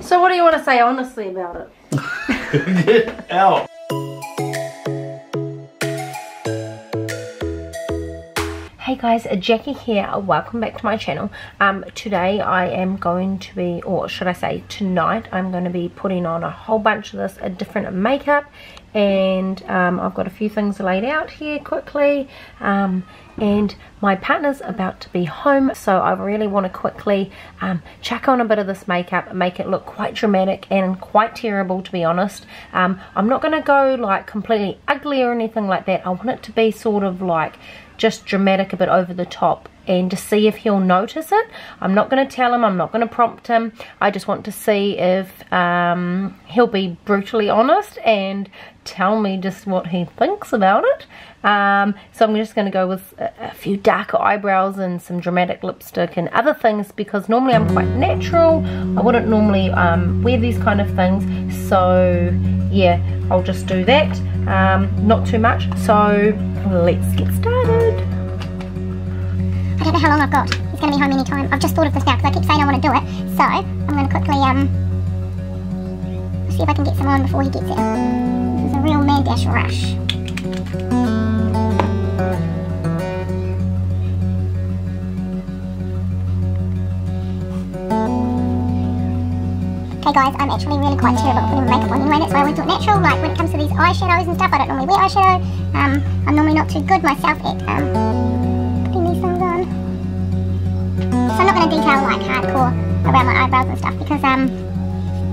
So what do you want to say honestly about it? Get out. Hey guys, Jacqui here. Welcome back to my channel. Um, today I am going to be, or should I say tonight, I'm going to be putting on a whole bunch of this, a different makeup. And um, I've got a few things laid out here quickly. Um, and my partner's about to be home, so I really want to quickly um, chuck on a bit of this makeup, make it look quite dramatic and quite terrible to be honest. Um, I'm not going to go like completely ugly or anything like that. I want it to be sort of like just dramatic, a bit over the top and to see if he'll notice it. I'm not going to tell him, I'm not going to prompt him. I just want to see if um, he'll be brutally honest and tell me just what he thinks about it. Um, so I'm just going to go with a, a, few darker eyebrows and some dramatic lipstick and other things because normally I'm quite natural. I wouldn't normally um, wear these kind of things. So yeah, I'll just do that. Um, not too much. So let's get started. I don't know how long I've got. He's going to be home any time. I've just thought of this now because I keep saying I want to do it. So I'm going to quickly um see if I can get some on before he gets here. This is a real mad dash rush. Okay guys, I'm actually really quite terrible at putting makeup on anyway, that's why I went to it natural. Like when it comes to these eyeshadows and stuff, I don't normally wear eyeshadow. Um, I'm normally not too good myself at um, detail like hardcore around my eyebrows and stuff because um,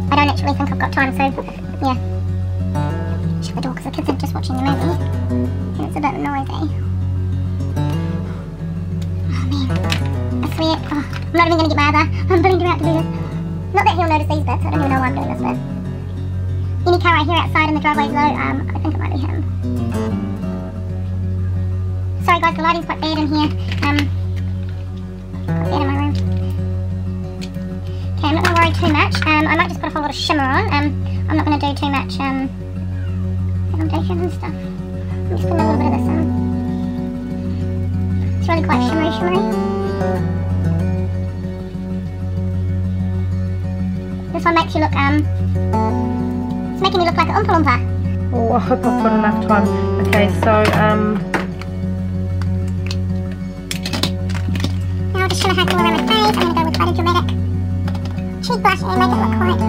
I don't actually think I've got time, so yeah. Shut the door because the kids are just watching the movie and it's a bit noisy. Oh man, I swear, oh, I'm not even going to get my other blender out to do this. Not that he'll notice these bits, I don't even know why I'm doing this bit. Any car I hear outside in the driveway though, um, I think it might be him. Sorry guys, the lighting's quite bad in here. Um, lot of shimmer on. Um, I'm not going to do too much um, foundation and stuff. I'm just putting a little bit of this on. It's really quite shimmery shimmery. This one makes you look, um, it's making me look like an Oompa Loompa. Oh, I hope I've got enough time. Okay, so, um... Now I'll just shimmer hack all around my face. I'm going to go with quite a dramatic cheek blush and make it look quite...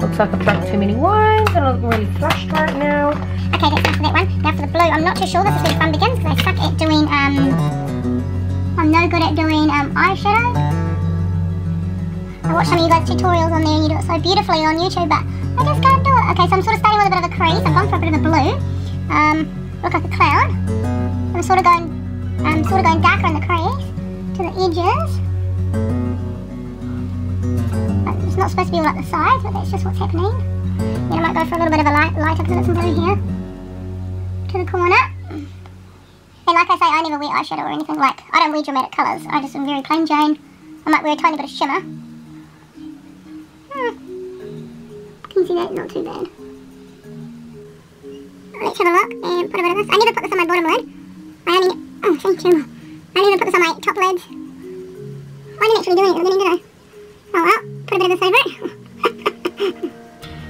Looks like I've drunk too many wines and I look really flushed right now. Okay, that's enough for that one. Now for the blue, I'm not too sure this is where the fun begins because I suck at doing, um... I'm no good at doing um, eyeshadow. I watch some of you guys' tutorials on there and you do it so beautifully on YouTube, but I just can't do it. Okay, so I'm sort of starting with a bit of a crease. I've gone for a bit of a blue. Um, look like a cloud. I'm sort of going, um, sort of going darker in the crease to the edges. It's not supposed to be all like the sides, but that's just what's happening. Then I might go for a little bit of a light, lighter because it's blue here to the corner. And like I say, I never wear eyeshadow or anything like, I don't wear dramatic colours. I just am very plain Jane. I might wear a tiny bit of shimmer. Hmm. Can you see that? Not too bad. Let's have a look and put a bit of this. I never put this on my bottom lid. I only, oh, thank you. I never put this on my top lids. I didn't actually do at beginning, did I? Oh well, put a bit of this over it.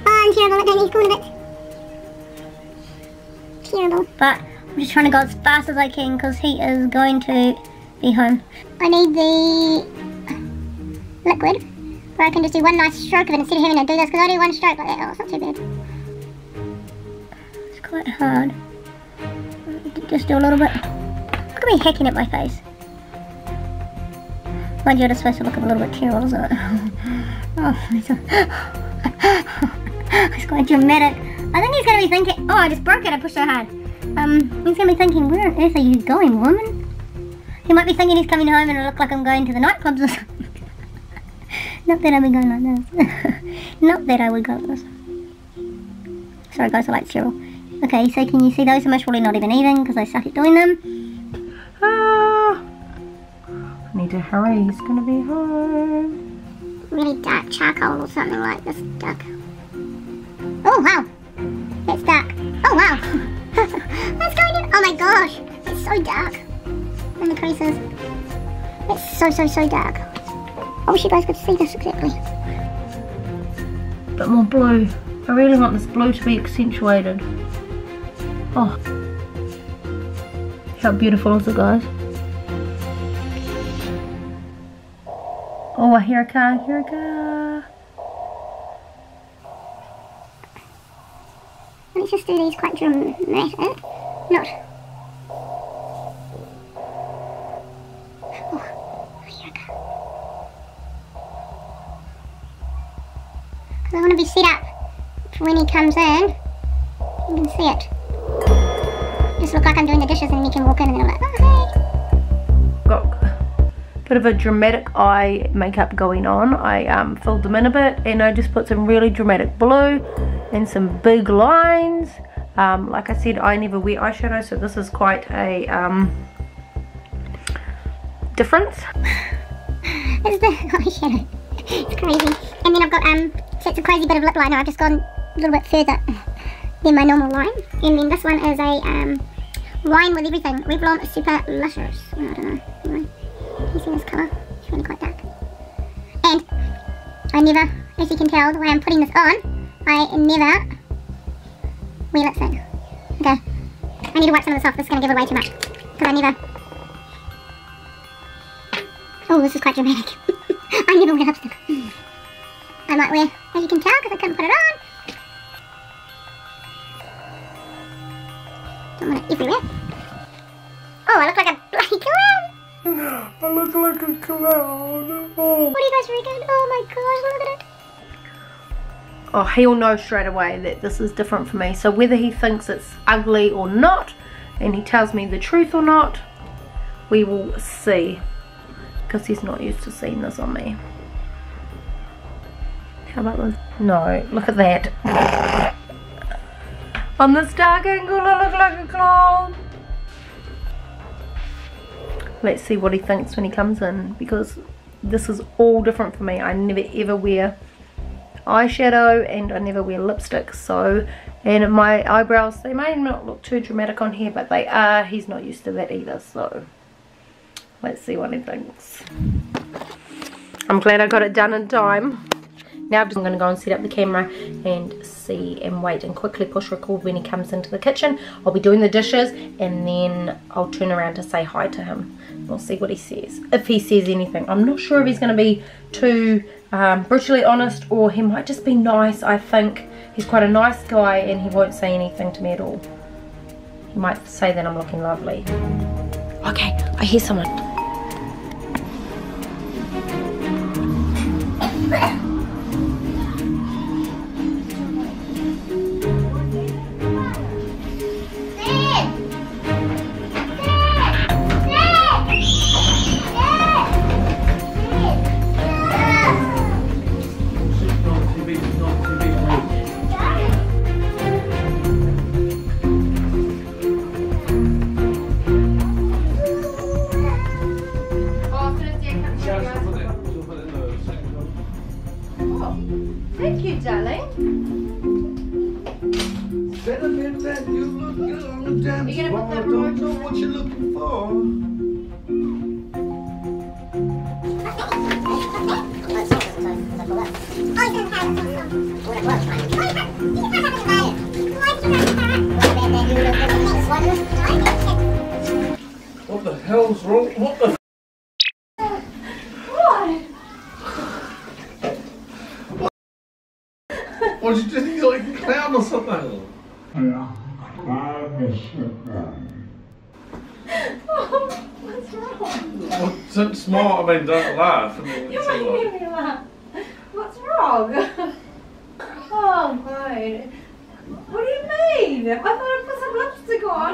oh, I'm terrible at doing these corner bits. Terrible. But I'm just trying to go as fast as I can because he is going to be home. I need the liquid where I can just do one nice stroke of it instead of having to do this, because I do one stroke like that, oh, it's not too bad. It's quite hard. Just do a little bit. Look at me hacking at my face. You, it's supposed to look a little bit terrible, isn't it? oh, it's, it's quite dramatic. I think he's going to be thinking, oh, I just broke it, I pushed so hard. Um, he's going to be thinking, where on earth are you going, woman? He might be thinking he's coming home and it'll look like I'm going to the nightclubs or something. Not that I would go like this. Not that I would go like this. Sorry guys, I like zero. Okay, so can you see those are most probably not even even because I suck at doing them. Need to hurry, he's gonna be home. Really dark charcoal or something like this dark. Oh wow, It's dark. Oh wow, what's going on? Oh my gosh, it's so dark. And the creases. It's so, so, so dark. I wish you guys could see this exactly. bit more blue. I really want this blue to be accentuated. Oh. How beautiful is it guys? Oh, I hear a car, I a car. Let's just do these quite dramatic. Eh? Eh? Not. Oh, here I go. Because I want to be set up for when he comes in. You can see it. Just look like I'm doing the dishes and he can walk in and then I'm like, oh hey. Bit of a dramatic eye makeup going on. I um, filled them in a bit and I just put some really dramatic blue and some big lines. Um, like I said, I never wear eyeshadow, so this is quite a um, difference. It's the eyeshadow. It's crazy. And then I've got um such a crazy bit of lip liner. I've just gone a little bit further than my normal line. And then this one is a um wine with everything. Revlon Super Luscious. I don't know. Anyway, you see this colour? It's really quite dark. And I never, as you can tell, the way I'm putting this on, I never wear lipstick. Okay. I need to wipe some of this off. This is going to give away too much. Because I never Oh, this is quite dramatic. I never wear lipstick. I might wear, as you can tell, because I couldn't put it on. Don't want it everywhere. Oh, I look like a. I look like a clown. Oh. What do you guys reckon? Oh my gosh, look at it. oh, he'll know straight away that this is different for me. So whether he thinks it's ugly or not, and he tells me the truth or not, we will see. Because he's not used to seeing this on me. How about this? No, look at that. on this dark angle, I look like a clown. Let's see what he thinks when he comes in. Because this is all different for me. I never ever wear eyeshadow and I never wear lipstick so and my eyebrows they may not look too dramatic on here but they are he's not used to that either so let's see what he thinks I'm glad I got it done in time now I'm just going to go and set up the camera and see and wait and quickly push record when he comes into the kitchen. I'll be doing the dishes and then I'll turn around to say hi to him. We'll see what he says. If he says anything. I'm not sure if he's going to be too um, brutally honest or he might just be nice I think. He's quite a nice guy and he won't say anything to me at all. He might say that I'm looking lovely. Okay I hear someone know what you're looking for. What the hell's wrong? What the? What did you think like a clown or something? What's wrong Well, don't smart, I mean, don't laugh. I mean, all like- me laugh. What's wrong? Oh god. What do you mean? I thought I put some lipstick on.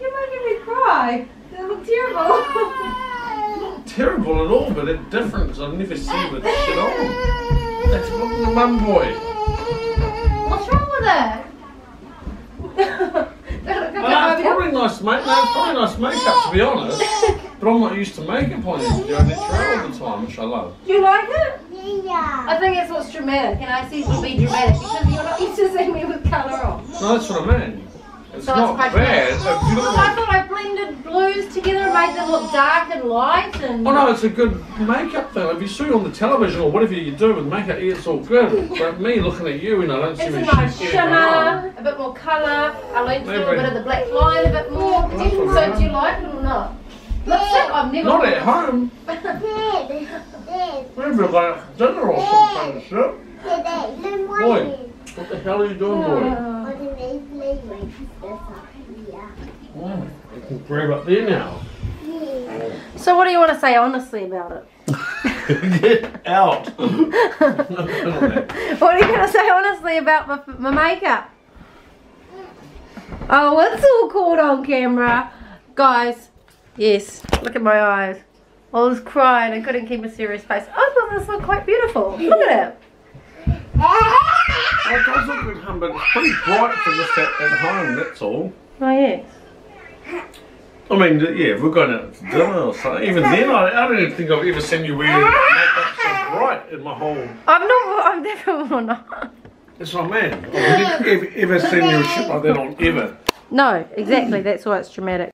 You're making me cry. They look terrible. Not terrible at all, but it's different I've never seen it with shit on. That's the mum boy. What's wrong with it? Don't Well, at it's probably nice make. No, it's probably nice makeup to be honest. But I'm not used to makeup on you. You're natural all the time, which I love. Do you like it? Yeah. I think that's what's dramatic, and I see it will be dramatic because you're not used to seeing me with colour on. No, that's what I mean. It's So not quite bad. If you Oh, look I thought I blended blues together and made them look dark and light and. Oh no, it's a good makeup thing. If you see on the television or whatever you do with makeup, yeah, it's all good. But me looking at you, and I don't see It's a any nice shit going on. shimmer, a bit more colour. I learned to do a bit of the black line a bit more. That's all So do you like it or not? Lipstick, I've never. Not at home. Dad, Dad, Maybe like dinner or some kind of shit. Dad, no Boy. What the hell are you doing, boy? Oh. I didn't my sister here. Mm, you can up there now. So what do you want to say honestly about it? Get out. What are you going to say honestly about my, my makeup? Oh, it's all caught on camera. Guys, yes, look at my eyes. I was crying. I couldn't keep a serious face. I thought this looked quite beautiful. Look at it. Well, it does look good, hun, but it's pretty bright for just at, at home, that's all. Oh, yes. I mean, yeah, if we're going out to dinner or something, even then, I, I don't even think I've ever seen you wear makeup so bright in my whole. I'm not, I'm definitely not. That's what I mean. I've never ever, ever seen you shit like that on ever. No, exactly. That's why it's dramatic.